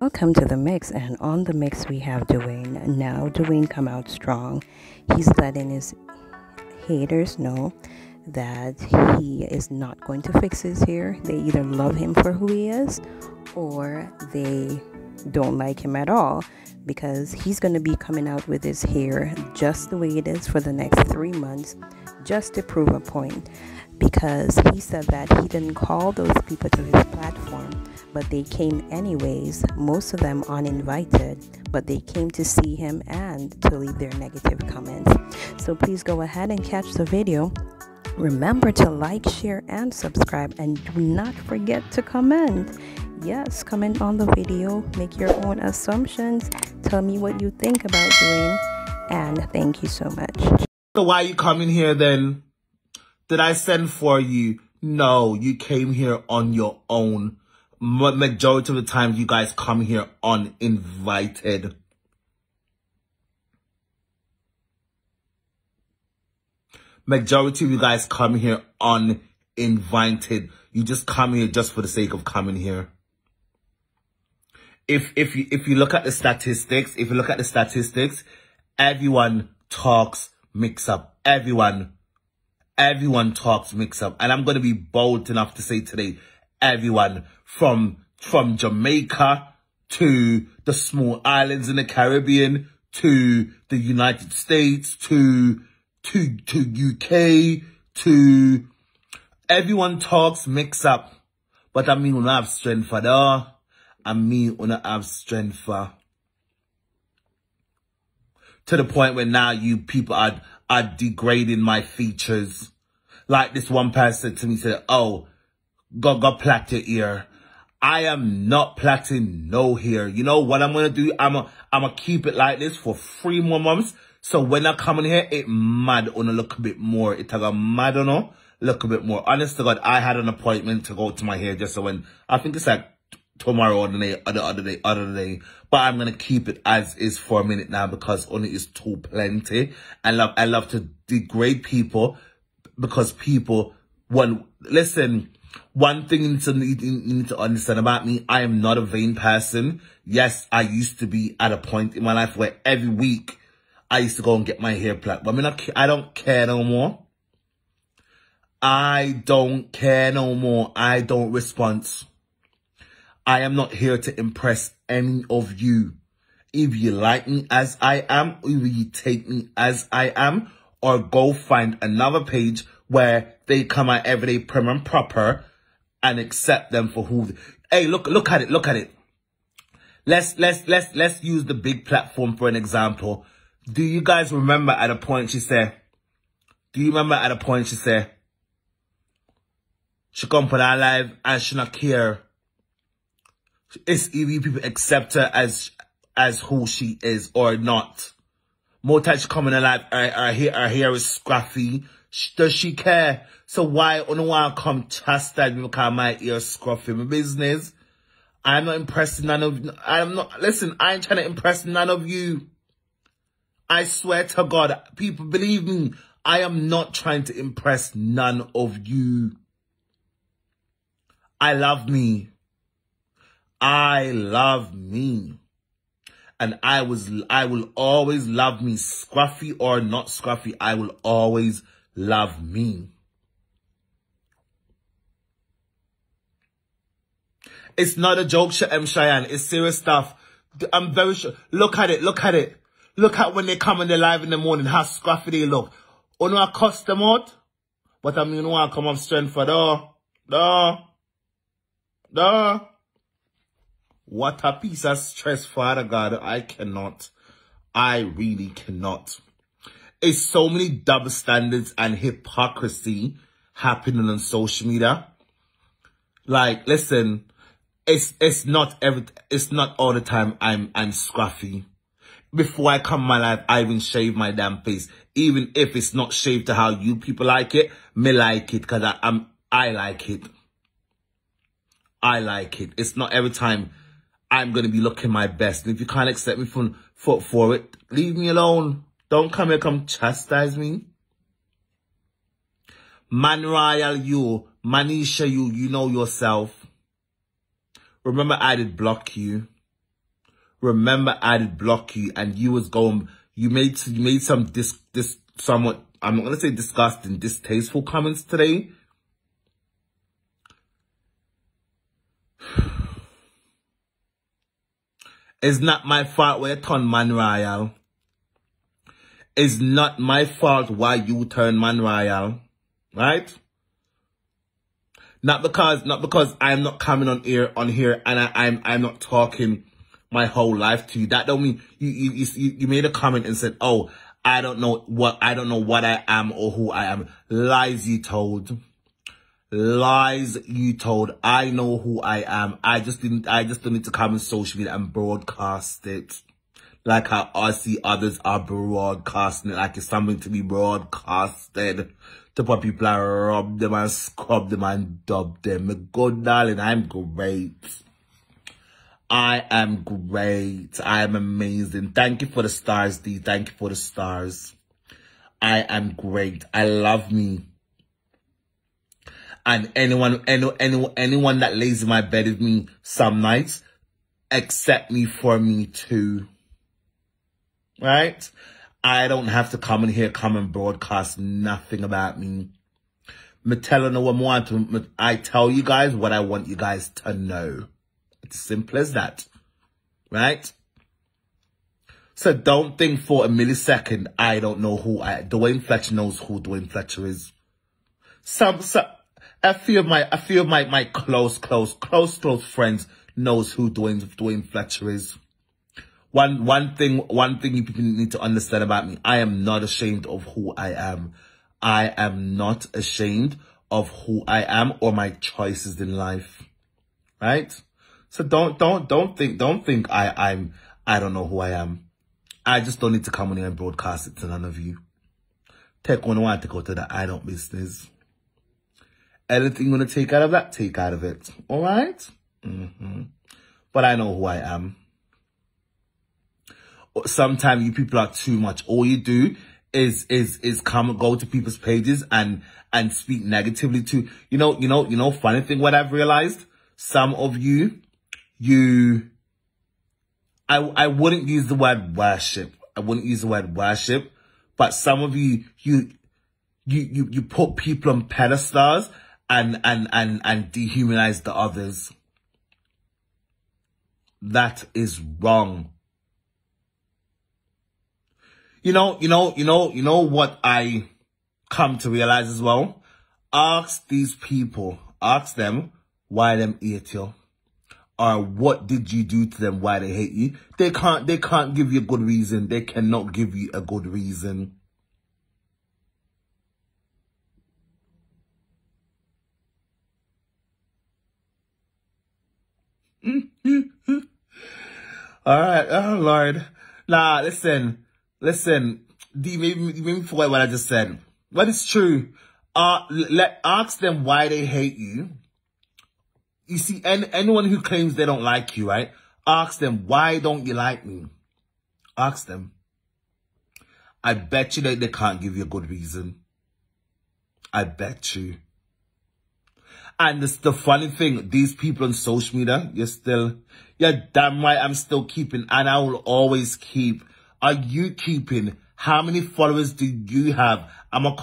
Welcome to the mix, and on the mix we have Dwayne. Now Dwayne come out strong. He's letting his haters know that he is not going to fix his hair. They either love him for who he is, or they don't like him at all because he's going to be coming out with his hair just the way it is for the next three months just to prove a point because he said that he didn't call those people to his platform but they came anyways, most of them uninvited, but they came to see him and to leave their negative comments. So please go ahead and catch the video. Remember to like, share, and subscribe, and do not forget to comment. Yes, comment on the video, make your own assumptions, tell me what you think about Dwayne, and thank you so much. So why are you coming here then? Did I send for you? No, you came here on your own majority of the time you guys come here uninvited. Majority of you guys come here uninvited. You just come here just for the sake of coming here. If if you if you look at the statistics, if you look at the statistics, everyone talks mix up. Everyone, everyone talks mix up. And I'm going to be bold enough to say today, everyone from from Jamaica to the small islands in the Caribbean to the United States to to to UK to everyone talks mix up. But I mean I have strength for that. I mean I have strength for to the point where now you people are are degrading my features. Like this one person to me said, oh, God got plait your ear. I am not plaiting no here. You know what I'm going to do? I'm going I'm to keep it like this for three more months. So when I come in here, it mad on a look a bit more. It got mad on a look a bit more. Honest to God, I had an appointment to go to my hair just so when, I think it's like tomorrow or the day, or the other day, other day. But I'm to keep it as is for a minute now because only is too plenty. I love, I love to degrade people because people, when, listen, one thing you need, to, you need to understand about me, I am not a vain person. Yes, I used to be at a point in my life where every week I used to go and get my hair plucked. But I mean, I, I don't care no more. I don't care no more. I don't respond. I am not here to impress any of you. If you like me as I am, either you take me as I am, or go find another page where they come out every day prim and proper and accept them for who. They Hey, look, look at it, look at it. Let's, let's, let's, let's use the big platform for an example. Do you guys remember at a point she said, do you remember at a point she said, she come put that live and she not care. It's either people accept her as, as who she is or not. More times she come in her her, her, hair, her hair is scruffy. Does she care? So why on want to come chastise me because my ear scruffy my business? I'm not impressing none of I'm not listen, I ain't trying to impress none of you. I swear to God, people believe me, I am not trying to impress none of you. I love me. I love me. And I was I will always love me, scruffy or not scruffy, I will always love me. It's not a joke, M. Cheyenne. It's serious stuff. I'm very sure. Look at it. Look at it. Look at when they come in the live in the morning, how scruffy they look. Ono I cuss them out. But I mean, I come up strength for the, the, the. What a piece of stress, Father God. I cannot. I really cannot. It's so many double standards and hypocrisy happening on social media. Like, listen, it's it's not every it's not all the time I'm I'm scruffy. Before I come my life, I even shave my damn face. Even if it's not shaved to how you people like it, me like it because I'm I like it. I like it. It's not every time I'm gonna be looking my best. And if you can't accept me for for, for it, leave me alone. Don't come here, come chastise me. Man Royal, you, Manisha, you, you know yourself. Remember, I did block you. remember I did block you and you was going, you made, you made some this, this somewhat, I'm not going to say disgusting, distasteful comments today. It's not my fault where you turn man royal. It's not my fault why you turn man royal. Right? Not because, not because I'm not coming on here, on here and I, I'm, I'm not talking my whole life to you. That don't mean you, you, you, you made a comment and said, oh, I don't know what, I don't know what I am or who I am. Lies you told. Lies you told. I know who I am. I just didn't, I just don't need to come on social media and broadcast it. Like how I see others are broadcasting it like it's something to be broadcasted. To put people and rub them and scrub them and dub them. Good darling, I'm great. I am great. I am amazing. Thank you for the stars, D. Thank you for the stars. I am great. I love me. And anyone, any, anyone, anyone that lays in my bed with me some nights, accept me for me too. Right? I don't have to come in here, come and broadcast nothing about me. Me telling no one I tell you guys what I want you guys to know. It's simple as that. Right? So don't think for a millisecond, I don't know who I, Dwayne Fletcher knows who Dwayne Fletcher is. Some, some, a few of my, a few of my, my close, close, close, close friends knows who Dwayne, Dwayne Fletcher is. One, one thing, one thing you people need to understand about me. I am not ashamed of who I am. I am not ashamed of who I am or my choices in life. Right? So don't, don't, don't think, don't think I, I'm, I don't know who I am. I just don't need to come on here and broadcast it to none of you. Take one want to go to the I don't business. Anything you want to take out of that, take out of it. All right? Mm -hmm. But I know who I am. Sometimes you people are too much. All you do is, is, is come, go to people's pages and, and speak negatively to, you know, you know, you know, funny thing, what I've realized, some of you you, I, I wouldn't use the word worship. I wouldn't use the word worship, but some of you, you, you, you, you put people on pedestals and, and, and, and dehumanize the others. That is wrong. You know, you know, you know, you know what I come to realize as well? Ask these people, ask them why them hate you or what did you do to them why they hate you? They can't they can't give you a good reason. They cannot give you a good reason. All right. Oh lord. Nah listen listen you maybe, maybe forget what i just said but it's true uh let ask them why they hate you you see, any, anyone who claims they don't like you, right? Ask them, why don't you like me? Ask them. I bet you that they can't give you a good reason. I bet you. And it's the funny thing, these people on social media, you're still, you're damn right I'm still keeping, and I will always keep. Are you keeping? How many followers do you have? I'm a